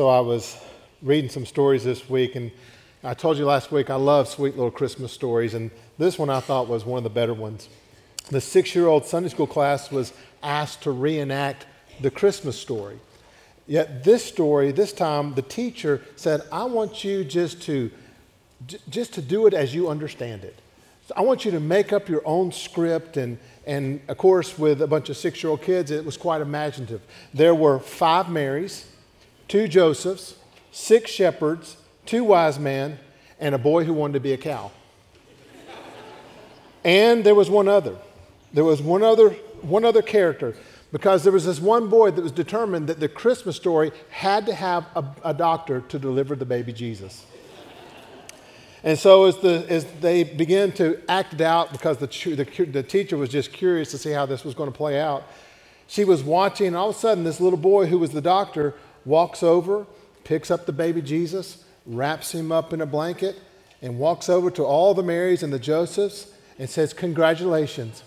So I was reading some stories this week, and I told you last week I love sweet little Christmas stories, and this one I thought was one of the better ones. The six year old Sunday school class was asked to reenact the Christmas story. Yet this story, this time, the teacher said, I want you just to, just to do it as you understand it. So I want you to make up your own script. And, and of course, with a bunch of six year old kids, it was quite imaginative. There were five Marys, two Josephs, six shepherds, two wise men, and a boy who wanted to be a cow. and there was one other. There was one other, one other character because there was this one boy that was determined that the Christmas story had to have a, a doctor to deliver the baby Jesus. And so as, the, as they began to act it out, because the, the, the teacher was just curious to see how this was going to play out, she was watching, and all of a sudden, this little boy who was the doctor walks over, picks up the baby Jesus, wraps him up in a blanket, and walks over to all the Marys and the Josephs and says, Congratulations,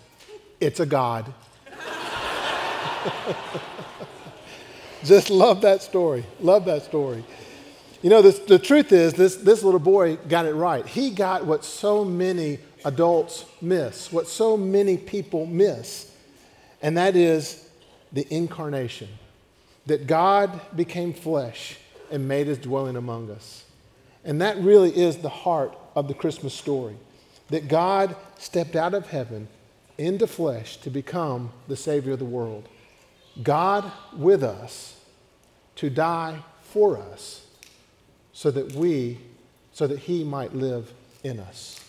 it's a God. Just love that story. Love that story. You know, this, the truth is, this, this little boy got it right. He got what so many adults miss, what so many people miss, and that is the incarnation. That God became flesh and made his dwelling among us. And that really is the heart of the Christmas story. That God stepped out of heaven into flesh to become the Savior of the world. God with us to die for us so that we, so that He might live in us.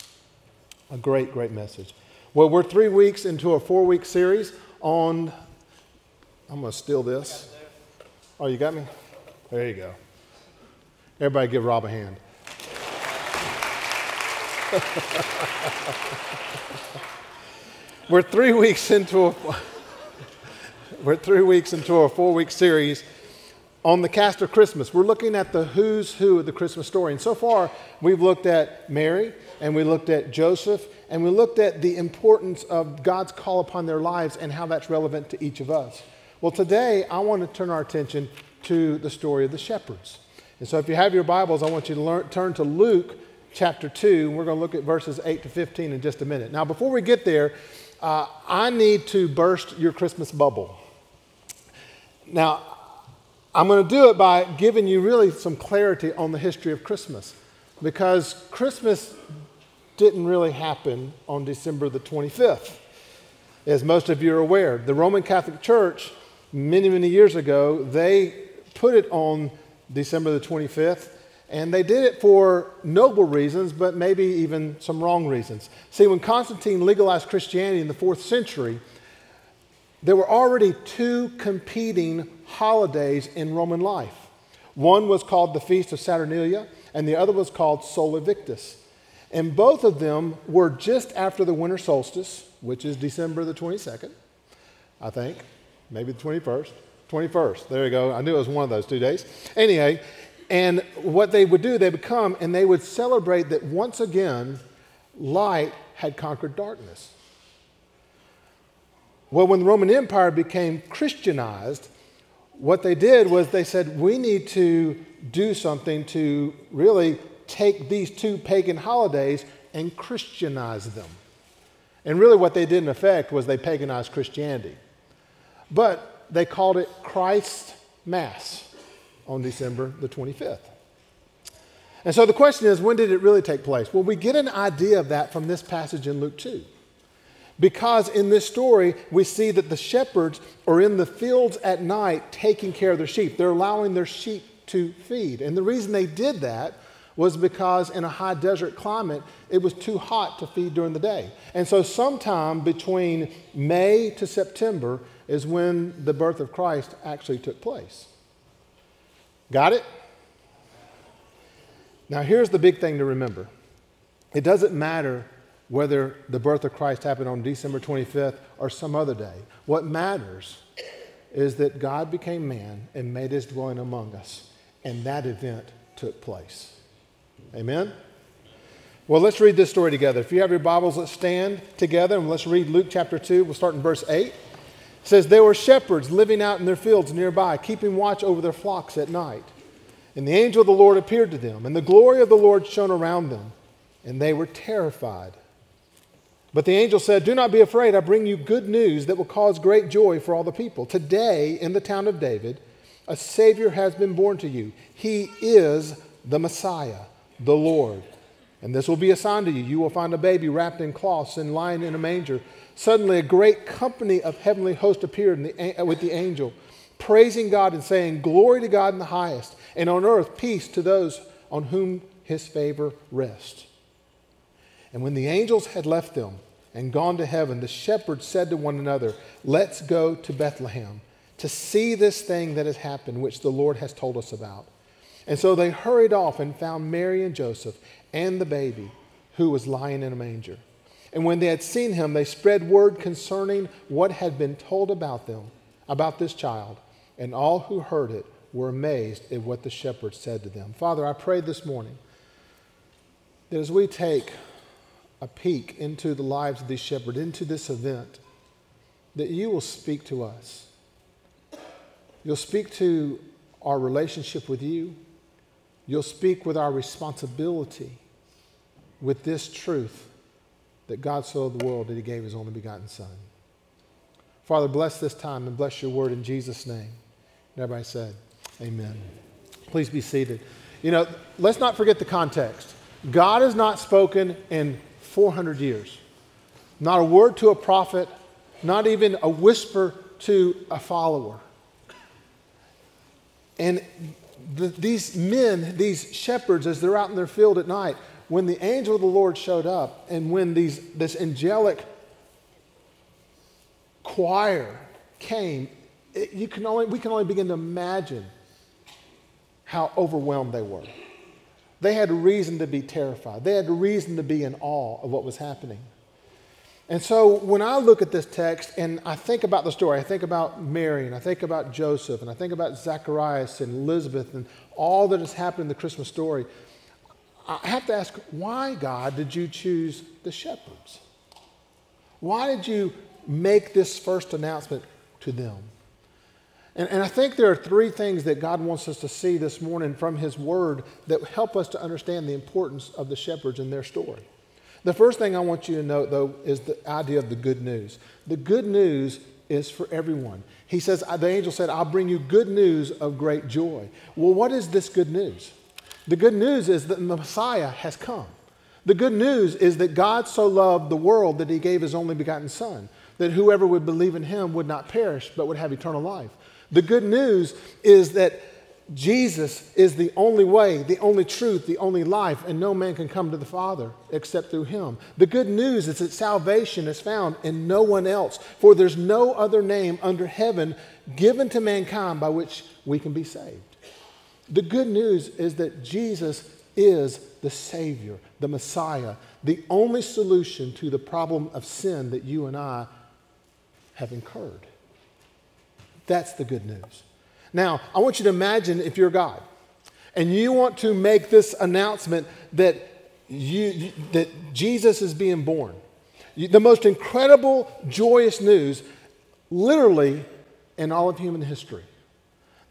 A great, great message. Well, we're three weeks into a four week series on, I'm going to steal this. Oh, you got me? There you go. Everybody give Rob a hand. we're three weeks into a we're three weeks into a four week series on the cast of Christmas. We're looking at the who's who of the Christmas story. And so far, we've looked at Mary, and we looked at Joseph, and we looked at the importance of God's call upon their lives and how that's relevant to each of us. Well, today, I want to turn our attention to the story of the shepherds. And so, if you have your Bibles, I want you to learn, turn to Luke chapter 2. We're going to look at verses 8 to 15 in just a minute. Now, before we get there, uh, I need to burst your Christmas bubble. Now, I'm going to do it by giving you really some clarity on the history of Christmas because Christmas didn't really happen on December the 25th. As most of you are aware, the Roman Catholic Church, many, many years ago, they put it on December the 25th, and they did it for noble reasons, but maybe even some wrong reasons. See, when Constantine legalized Christianity in the fourth century, there were already two competing holidays in Roman life. One was called the Feast of Saturnalia, and the other was called Sol Invictus. And both of them were just after the winter solstice, which is December the 22nd, I think, maybe the 21st. 21st, there you go. I knew it was one of those two days. Anyway, and what they would do, they would come and they would celebrate that once again, light had conquered darkness. Well, when the Roman Empire became Christianized, what they did was they said, we need to do something to really take these two pagan holidays and Christianize them. And really, what they did in effect was they paganized Christianity. But they called it Christ Mass on December the 25th. And so the question is, when did it really take place? Well, we get an idea of that from this passage in Luke 2. Because in this story, we see that the shepherds are in the fields at night taking care of their sheep. They're allowing their sheep to feed. And the reason they did that was because in a high desert climate, it was too hot to feed during the day. And so, sometime between May to September is when the birth of Christ actually took place. Got it? Now, here's the big thing to remember it doesn't matter whether the birth of Christ happened on December 25th or some other day. What matters is that God became man and made his dwelling among us, and that event took place. Amen? Well, let's read this story together. If you have your Bibles, let's stand together and let's read Luke chapter 2. We'll start in verse 8. It says, There were shepherds living out in their fields nearby, keeping watch over their flocks at night. And the angel of the Lord appeared to them, and the glory of the Lord shone around them, and they were terrified. But the angel said, Do not be afraid. I bring you good news that will cause great joy for all the people. Today, in the town of David, a Savior has been born to you. He is the Messiah, the Lord. And this will be a sign to you. You will find a baby wrapped in cloths and lying in a manger. Suddenly, a great company of heavenly hosts appeared the, with the angel, praising God and saying, Glory to God in the highest, and on earth peace to those on whom his favor rests. And when the angels had left them and gone to heaven, the shepherds said to one another, Let's go to Bethlehem to see this thing that has happened, which the Lord has told us about. And so they hurried off and found Mary and Joseph and the baby who was lying in a manger. And when they had seen him, they spread word concerning what had been told about them, about this child. And all who heard it were amazed at what the shepherds said to them. Father, I pray this morning that as we take a peek into the lives of these shepherds, into this event, that you will speak to us. You'll speak to our relationship with you. You'll speak with our responsibility with this truth that God so loved the world that he gave his only begotten Son. Father, bless this time and bless your word in Jesus' name. And everybody said, Amen. Please be seated. You know, let's not forget the context. God has not spoken in 400 years. Not a word to a prophet, not even a whisper to a follower. And the, these men, these shepherds, as they're out in their field at night, when the angel of the Lord showed up and when these, this angelic choir came, it, you can only, we can only begin to imagine how overwhelmed they were. They had reason to be terrified. They had reason to be in awe of what was happening. And so when I look at this text and I think about the story, I think about Mary and I think about Joseph and I think about Zacharias and Elizabeth and all that has happened in the Christmas story, I have to ask, why, God, did you choose the shepherds? Why did you make this first announcement to them? And, and I think there are three things that God wants us to see this morning from His Word that help us to understand the importance of the shepherds and their story. The first thing I want you to note, though, is the idea of the good news. The good news is for everyone. He says, the angel said, I'll bring you good news of great joy. Well, what is this good news? The good news is that the Messiah has come. The good news is that God so loved the world that he gave his only begotten Son, that whoever would believe in him would not perish, but would have eternal life. The good news is that Jesus is the only way, the only truth, the only life, and no man can come to the Father except through him. The good news is that salvation is found in no one else, for there's no other name under heaven given to mankind by which we can be saved. The good news is that Jesus is the Savior, the Messiah, the only solution to the problem of sin that you and I have incurred. That's the good news. Now, I want you to imagine if you're God and you want to make this announcement that, you, that Jesus is being born. The most incredible, joyous news, literally, in all of human history.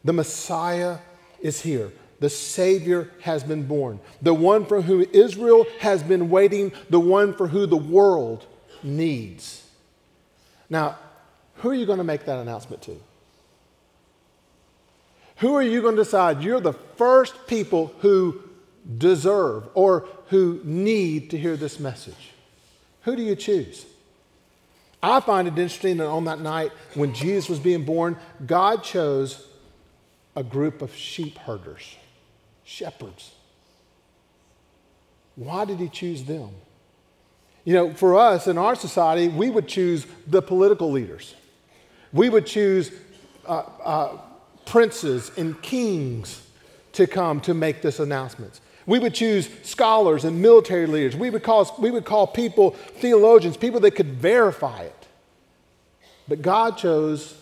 The Messiah is here. The Savior has been born. The one for whom Israel has been waiting, the one for who the world needs. Now, who are you going to make that announcement to? Who are you going to decide you're the first people who deserve or who need to hear this message? Who do you choose? I find it interesting that on that night when Jesus was being born, God chose a group of sheep herders, shepherds. Why did he choose them? You know, for us in our society, we would choose the political leaders. We would choose uh, uh, princes and kings to come to make this announcement. We would choose scholars and military leaders. We would call, we would call people theologians, people that could verify it. But God chose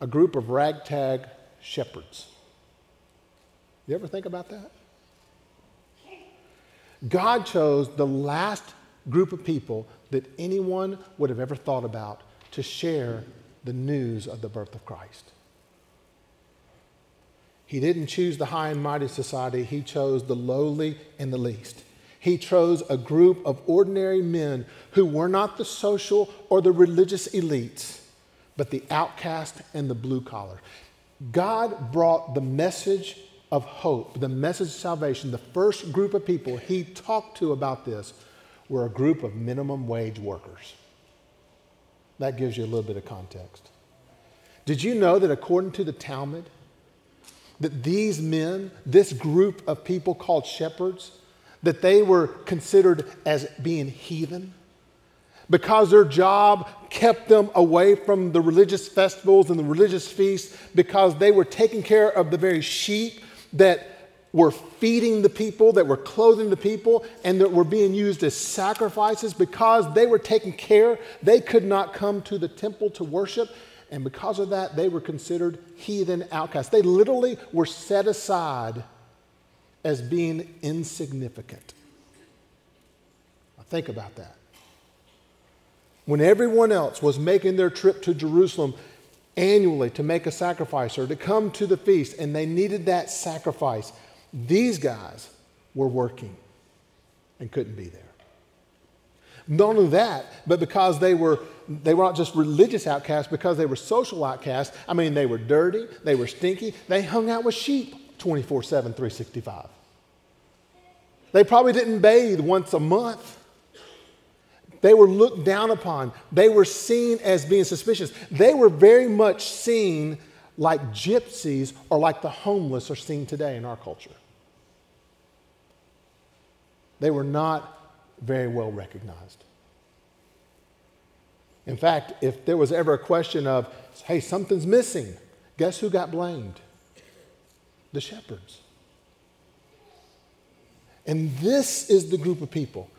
a group of ragtag shepherds. You ever think about that? God chose the last group of people that anyone would have ever thought about to share the news of the birth of Christ. He didn't choose the high and mighty society, he chose the lowly and the least. He chose a group of ordinary men who were not the social or the religious elites, but the outcast and the blue collar. God brought the message of hope, the message of salvation. The first group of people he talked to about this were a group of minimum wage workers. That gives you a little bit of context. Did you know that according to the Talmud, that these men, this group of people called shepherds, that they were considered as being heathen because their job kept them away from the religious festivals and the religious feasts because they were taking care of the very sheep that were feeding the people, that were clothing the people, and that were being used as sacrifices because they were taking care. They could not come to the temple to worship. And because of that, they were considered heathen outcasts. They literally were set aside as being insignificant. Now, think about that. When everyone else was making their trip to Jerusalem annually to make a sacrifice or to come to the feast, and they needed that sacrifice, these guys were working and couldn't be there. Not only that, but because they were, they were not just religious outcasts, because they were social outcasts. I mean, they were dirty, they were stinky, they hung out with sheep 24 7, 365. They probably didn't bathe once a month. They were looked down upon. They were seen as being suspicious. They were very much seen like gypsies or like the homeless are seen today in our culture. They were not very well recognized. In fact, if there was ever a question of, hey, something's missing, guess who got blamed? The shepherds. And this is the group of people.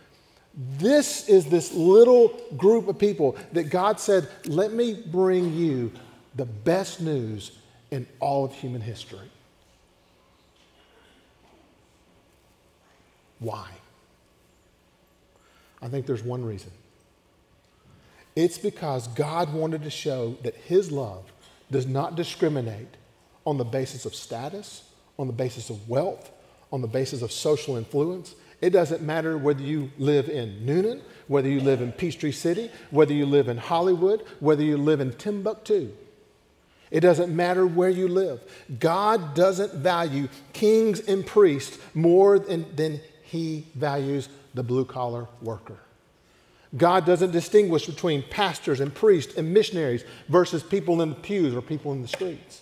This is this little group of people that God said, let me bring you the best news in all of human history. Why? I think there's one reason. It's because God wanted to show that His love does not discriminate on the basis of status, on the basis of wealth, on the basis of social influence. It doesn't matter whether you live in Newnan, whether you live in Peachtree City, whether you live in Hollywood, whether you live in Timbuktu. It doesn't matter where you live. God doesn't value kings and priests more than, than he values the blue collar worker. God doesn't distinguish between pastors and priests and missionaries versus people in the pews or people in the streets.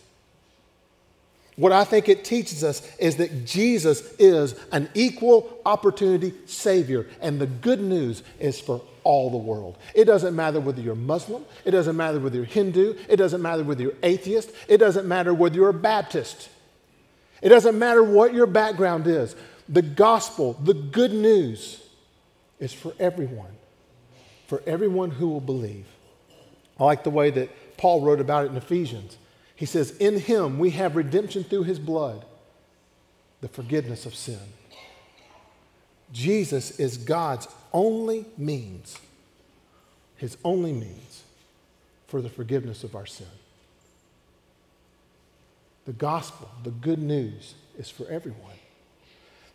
What I think it teaches us is that Jesus is an equal opportunity Savior, and the good news is for all the world. It doesn't matter whether you're Muslim, it doesn't matter whether you're Hindu, it doesn't matter whether you're atheist, it doesn't matter whether you're a Baptist. It doesn't matter what your background is. The gospel, the good news, is for everyone, for everyone who will believe. I like the way that Paul wrote about it in Ephesians. He says, In him we have redemption through his blood, the forgiveness of sin. Jesus is God's only means, his only means for the forgiveness of our sin. The gospel, the good news, is for everyone.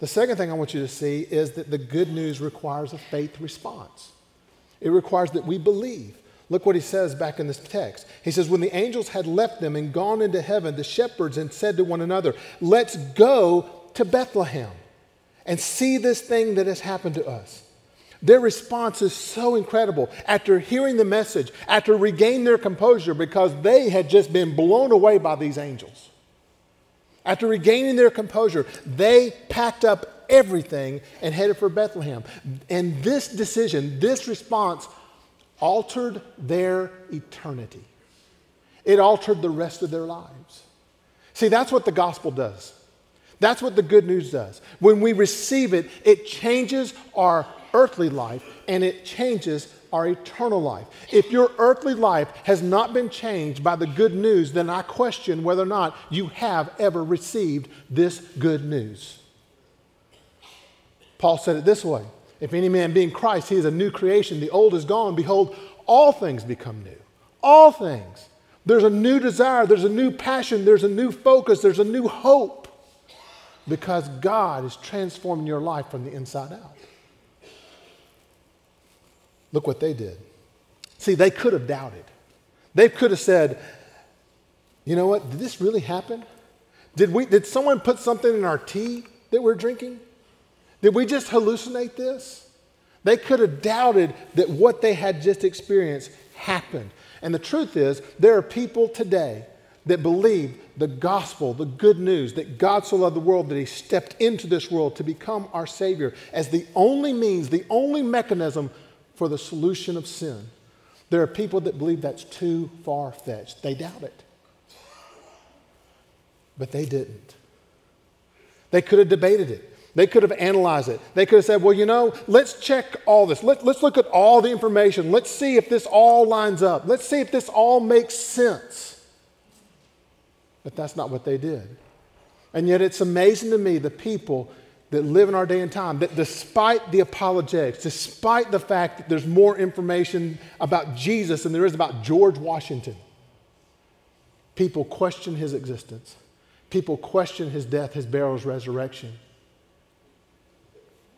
The second thing I want you to see is that the good news requires a faith response. It requires that we believe. Look what he says back in this text. He says, When the angels had left them and gone into heaven, the shepherds and said to one another, Let's go to Bethlehem and see this thing that has happened to us. Their response is so incredible. After hearing the message, after regaining their composure because they had just been blown away by these angels. After regaining their composure, they packed up everything and headed for Bethlehem. And this decision, this response, altered their eternity. It altered the rest of their lives. See, that's what the gospel does. That's what the good news does. When we receive it, it changes our earthly life and it changes our eternal life. If your earthly life has not been changed by the good news, then I question whether or not you have ever received this good news. Paul said it this way If any man be in Christ, he is a new creation. The old is gone. Behold, all things become new. All things. There's a new desire, there's a new passion, there's a new focus, there's a new hope because God is transforming your life from the inside out. Look what they did. See, they could have doubted. They could have said, you know what, did this really happen? Did, we, did someone put something in our tea that we're drinking? Did we just hallucinate this? They could have doubted that what they had just experienced happened. And the truth is, there are people today that believe the gospel, the good news, that God so loved the world that he stepped into this world to become our Savior as the only means, the only mechanism for the solution of sin. There are people that believe that's too far fetched. They doubt it. But they didn't. They could have debated it. They could have analyzed it. They could have said, well, you know, let's check all this. Let, let's look at all the information. Let's see if this all lines up. Let's see if this all makes sense. But that's not what they did. And yet it's amazing to me the people that live in our day and time that despite the apologetics, despite the fact that there's more information about Jesus than there is about George Washington, people question his existence. People question his death, his burial, his resurrection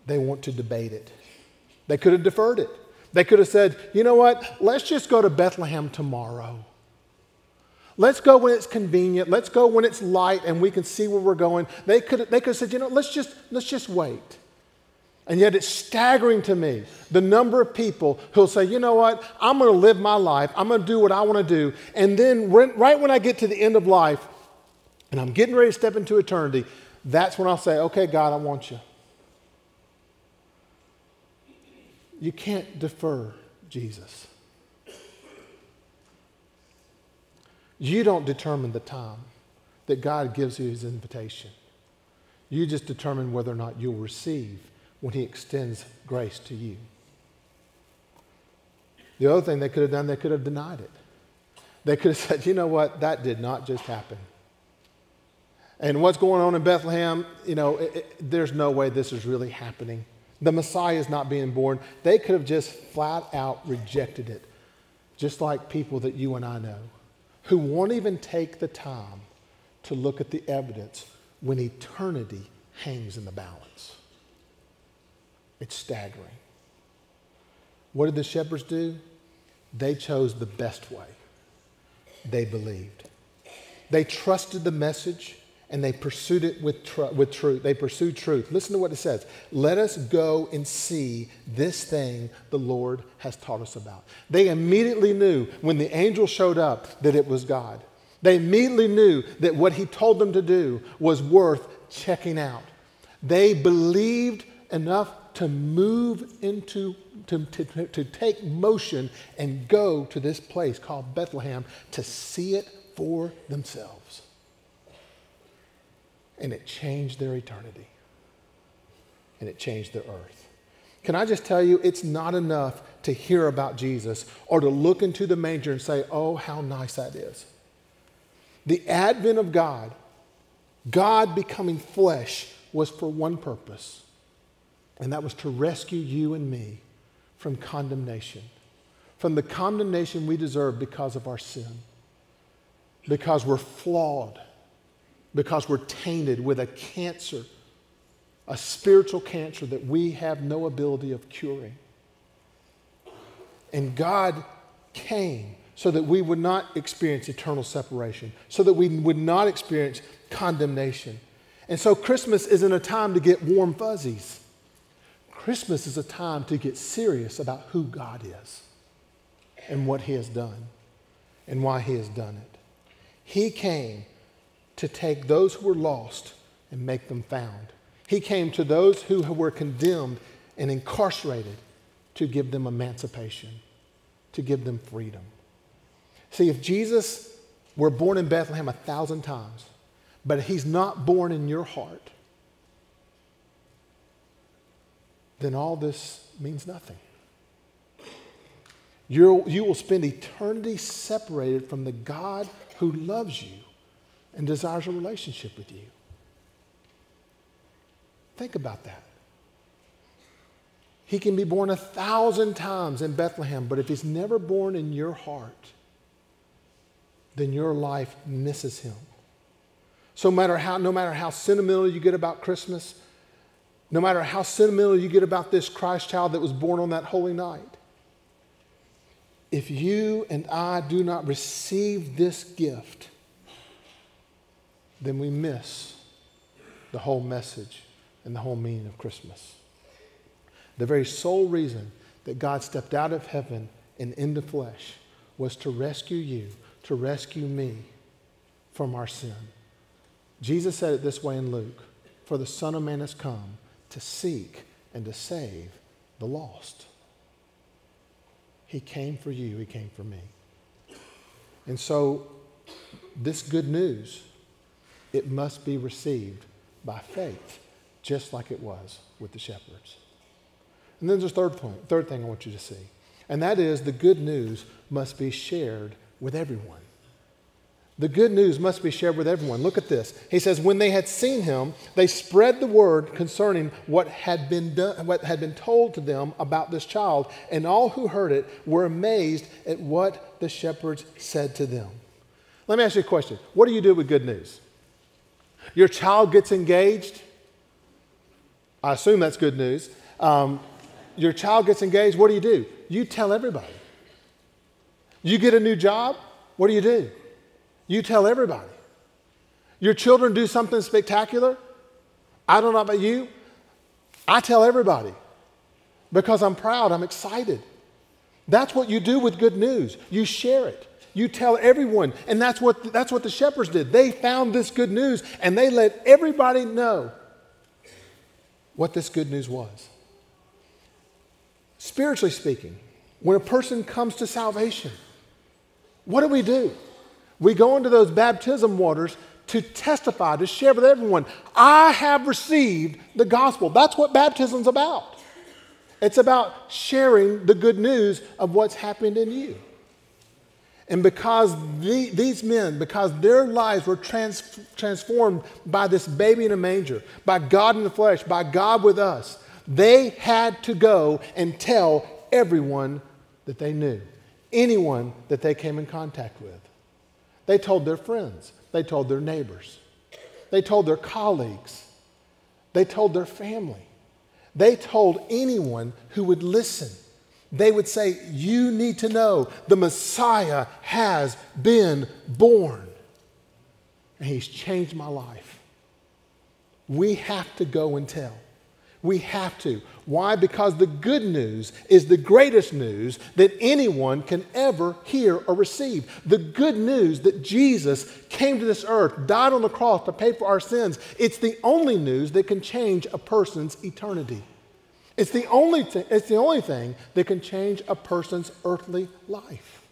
they want to debate it. They could have deferred it. They could have said, you know what, let's just go to Bethlehem tomorrow. Let's go when it's convenient. Let's go when it's light and we can see where we're going. They could, they could have said, you know, let's just, let's just wait. And yet it's staggering to me the number of people who'll say, you know what, I'm going to live my life. I'm going to do what I want to do. And then right when I get to the end of life and I'm getting ready to step into eternity, that's when I'll say, okay, God, I want you. You can't defer Jesus. You don't determine the time that God gives you his invitation. You just determine whether or not you'll receive when he extends grace to you. The other thing they could have done, they could have denied it. They could have said, you know what, that did not just happen. And what's going on in Bethlehem, you know, it, it, there's no way this is really happening the Messiah is not being born, they could have just flat out rejected it, just like people that you and I know, who won't even take the time to look at the evidence when eternity hangs in the balance. It's staggering. What did the shepherds do? They chose the best way. They believed. They trusted the message and they pursued it with, tr- with truth. They pursued truth. Listen to what it says. Let us go and see this thing the Lord has taught us about. They immediately knew when the angel showed up that it was God. They immediately knew that what he told them to do was worth checking out. They believed enough to move into, to, to, to take motion and go to this place called Bethlehem to see it for themselves and it changed their eternity. And it changed the earth. Can I just tell you, it's not enough to hear about Jesus or to look into the manger and say, oh, how nice that is. The advent of God, God becoming flesh, was for one purpose, and that was to rescue you and me from condemnation, from the condemnation we deserve because of our sin, because we're flawed because we're tainted with a cancer, a spiritual cancer that we have no ability of curing. And God came so that we would not experience eternal separation, so that we would not experience condemnation. And so Christmas isn't a time to get warm fuzzies. Christmas is a time to get serious about who God is and what He has done and why He has done it. He came to take those who were lost and make them found. He came to those who were condemned and incarcerated to give them emancipation, to give them freedom. See, if Jesus were born in Bethlehem a thousand times, but he's not born in your heart, then all this means nothing. you you will spend eternity separated from the God who loves you and desires a relationship with you. Think about that. He can be born a thousand times in Bethlehem, but if he's never born in your heart, then your life misses him. So matter how, no matter how sentimental you get about Christmas, no matter how sentimental you get about this Christ child that was born on that holy night, if you and I do not receive this gift, then we miss the whole message and the whole meaning of Christmas. The very sole reason that God stepped out of heaven and into flesh was to rescue you, to rescue me from our sin. Jesus said it this way in Luke For the Son of Man has come to seek and to save the lost. He came for you, He came for me. And so, this good news, it must be received by faith, just like it was with the shepherds. And then there's a third point, third thing I want you to see, and that is the good news must be shared with everyone. The good news must be shared with everyone. Look at this. He says, When they had seen him, they spread the word concerning what had been done, what had been told to them about this child, and all who heard it were amazed at what the shepherds said to them. Let me ask you a question. What do you do with good news? Your child gets engaged. I assume that's good news. Um, your child gets engaged. What do you do? You tell everybody. You get a new job. What do you do? You tell everybody. Your children do something spectacular. I don't know about you. I tell everybody because I'm proud, I'm excited. That's what you do with good news. You share it. You tell everyone. And that's what, that's what the shepherds did. They found this good news and they let everybody know what this good news was. Spiritually speaking, when a person comes to salvation, what do we do? We go into those baptism waters to testify, to share with everyone, I have received the gospel. That's what baptism's about. It's about sharing the good news of what's happened in you. And because the, these men, because their lives were trans, transformed by this baby in a manger, by God in the flesh, by God with us, they had to go and tell everyone that they knew, anyone that they came in contact with. They told their friends, they told their neighbors, they told their colleagues, they told their family, they told anyone who would listen. They would say, You need to know the Messiah has been born. And he's changed my life. We have to go and tell. We have to. Why? Because the good news is the greatest news that anyone can ever hear or receive. The good news that Jesus came to this earth, died on the cross to pay for our sins. It's the only news that can change a person's eternity. It's the only, th- it's the only thing that can change a person's earthly life.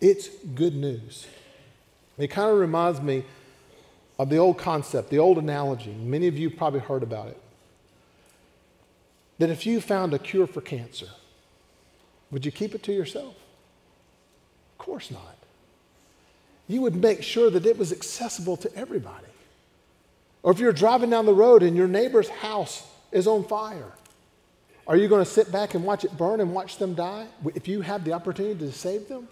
It's good news. It kind of reminds me of the old concept, the old analogy. Many of you probably heard about it that if you found a cure for cancer, would you keep it to yourself? Of course not. You would make sure that it was accessible to everybody. Or if you're driving down the road and your neighbor's house is on fire, are you going to sit back and watch it burn and watch them die if you have the opportunity to save them?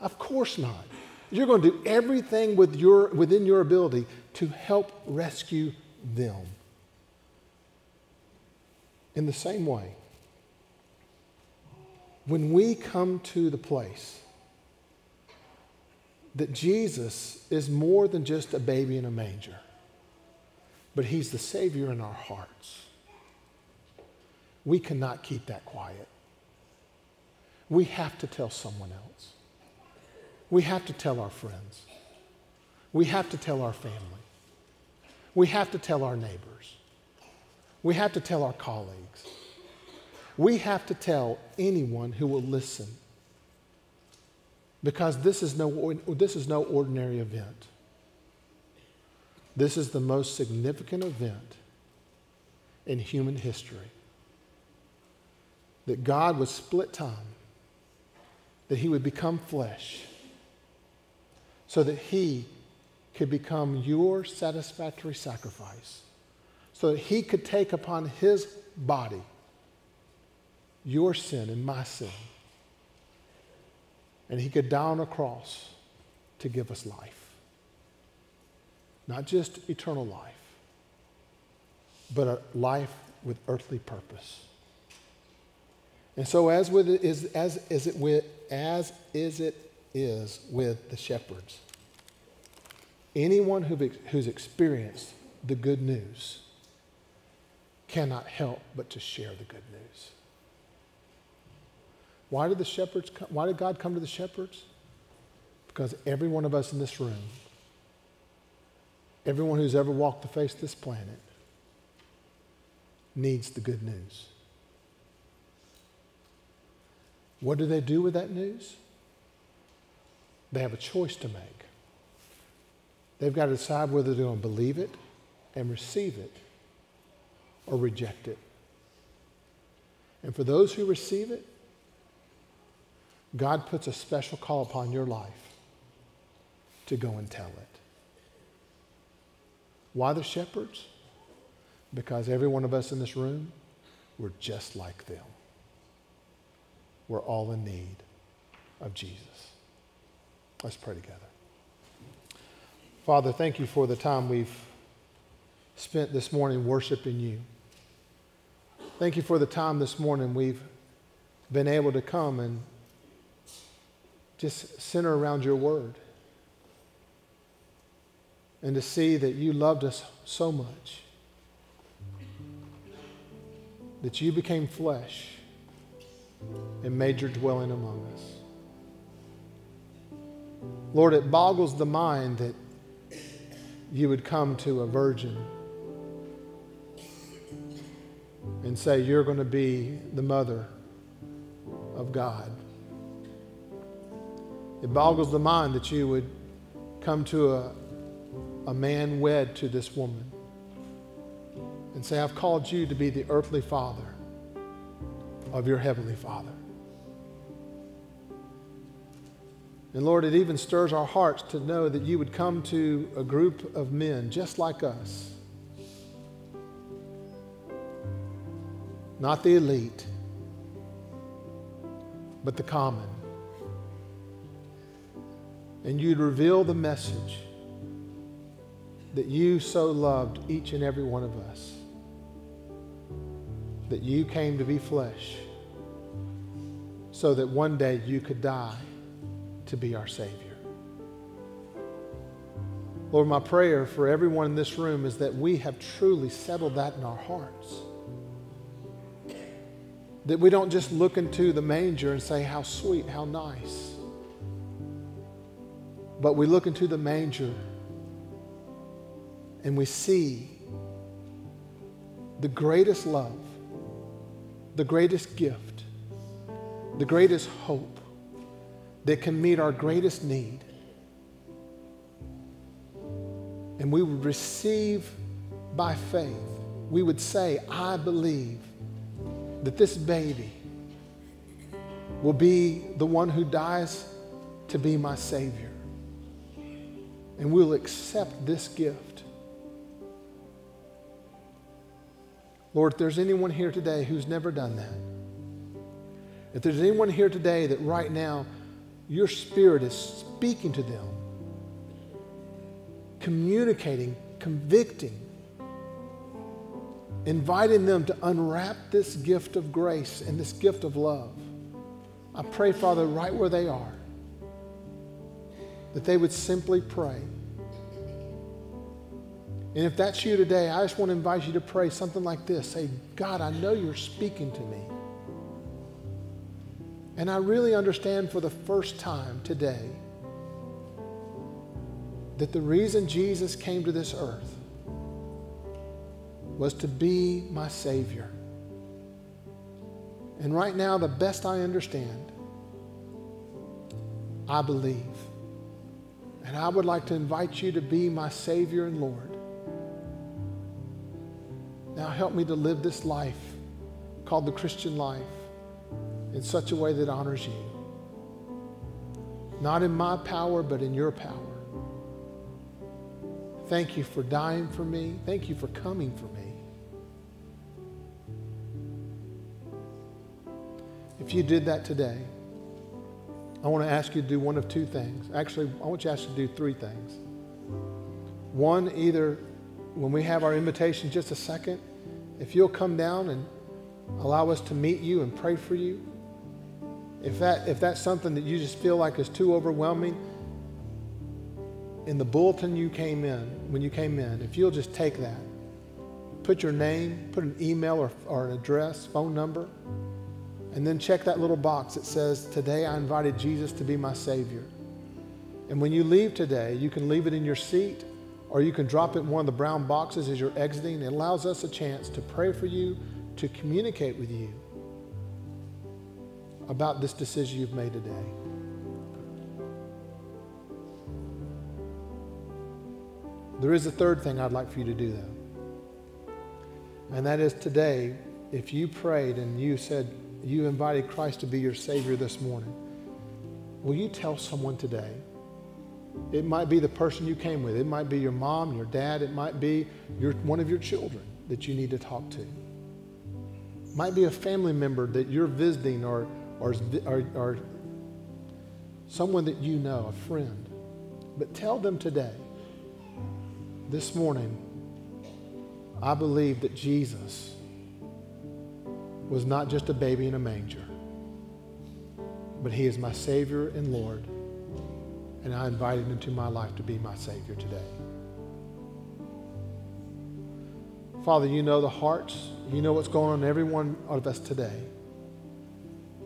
Of course not. You're going to do everything with your, within your ability to help rescue them in the same way, when we come to the place that Jesus is more than just a baby in a manger, but he's the Savior in our hearts, we cannot keep that quiet. We have to tell someone else. We have to tell our friends. We have to tell our family. We have to tell our neighbors. We have to tell our colleagues. We have to tell anyone who will listen. Because this is no, this is no ordinary event. This is the most significant event in human history. That God would split time, that He would become flesh, so that He could become your satisfactory sacrifice so that he could take upon his body your sin and my sin. And he could die on a cross to give us life. Not just eternal life, but a life with earthly purpose. And so, as, with it is, as, is it with, as is it is with the shepherds, anyone who, who's experienced the good news cannot help but to share the good news. Why did the shepherds come, why did God come to the shepherds? Because every one of us in this room, everyone who's ever walked the face of this planet, needs the good news. What do they do with that news? They have a choice to make. They've got to decide whether they're going to believe it and receive it or reject it. And for those who receive it, God puts a special call upon your life to go and tell it. Why the shepherds? Because every one of us in this room, we're just like them. We're all in need of Jesus. Let's pray together. Father, thank you for the time we've spent this morning worshiping you. Thank you for the time this morning we've been able to come and just center around your word and to see that you loved us so much that you became flesh and made your dwelling among us. Lord, it boggles the mind that you would come to a virgin and say, You're going to be the mother of God. It boggles the mind that you would come to a, a man wed to this woman and say, I've called you to be the earthly father of your heavenly Father. And Lord, it even stirs our hearts to know that you would come to a group of men just like us. Not the elite, but the common. And you'd reveal the message that you so loved each and every one of us that you came to be flesh so that one day you could die to be our Savior. Lord, my prayer for everyone in this room is that we have truly settled that in our hearts. That we don't just look into the manger and say, How sweet, how nice. But we look into the manger and we see the greatest love the greatest gift, the greatest hope that can meet our greatest need. And we would receive by faith, we would say, I believe that this baby will be the one who dies to be my Savior. And we'll accept this gift Lord, if there's anyone here today who's never done that, if there's anyone here today that right now your spirit is speaking to them, communicating, convicting, inviting them to unwrap this gift of grace and this gift of love, I pray, Father, right where they are, that they would simply pray. And if that's you today, I just want to invite you to pray something like this Say, God, I know you're speaking to me. And I really understand for the first time today that the reason Jesus came to this earth was to be my Savior. And right now, the best I understand, I believe. And I would like to invite you to be my Savior and Lord. Now help me to live this life called the Christian life in such a way that honors you. Not in my power, but in your power. Thank you for dying for me. Thank you for coming for me. If you did that today, I want to ask you to do one of two things. Actually, I want you to ask you to do three things. One, either when we have our invitation, just a second, if you'll come down and allow us to meet you and pray for you. If, that, if that's something that you just feel like is too overwhelming, in the bulletin you came in, when you came in, if you'll just take that, put your name, put an email or, or an address, phone number, and then check that little box that says, Today I invited Jesus to be my Savior. And when you leave today, you can leave it in your seat or you can drop it in one of the brown boxes as you're exiting. It allows us a chance to pray for you, to communicate with you about this decision you've made today. There is a third thing I'd like for you to do, though. And that is today, if you prayed and you said, you invited Christ to be your Savior this morning, will you tell someone today? It might be the person you came with. It might be your mom, your dad. It might be your, one of your children that you need to talk to. It might be a family member that you're visiting or, or, or, or someone that you know, a friend. But tell them today, this morning, I believe that Jesus was not just a baby in a manger, but he is my Savior and Lord, and I invite him into my life to be my Savior today. Father, you know the hearts, you know what's going on in every one of us today.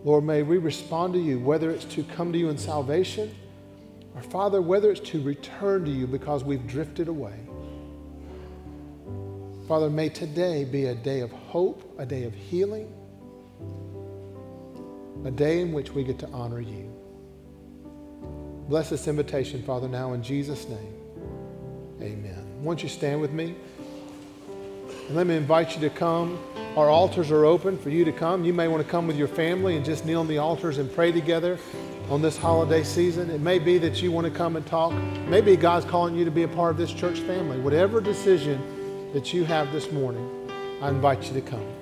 Lord, may we respond to you, whether it's to come to you in salvation, or Father, whether it's to return to you because we've drifted away. Father, may today be a day of hope, a day of healing, a day in which we get to honor you. Bless this invitation, Father, now in Jesus' name. Amen. Won't you stand with me? And let me invite you to come. Our altars are open for you to come. You may want to come with your family and just kneel on the altars and pray together on this holiday season. It may be that you want to come and talk. Maybe God's calling you to be a part of this church family. Whatever decision that you have this morning, I invite you to come.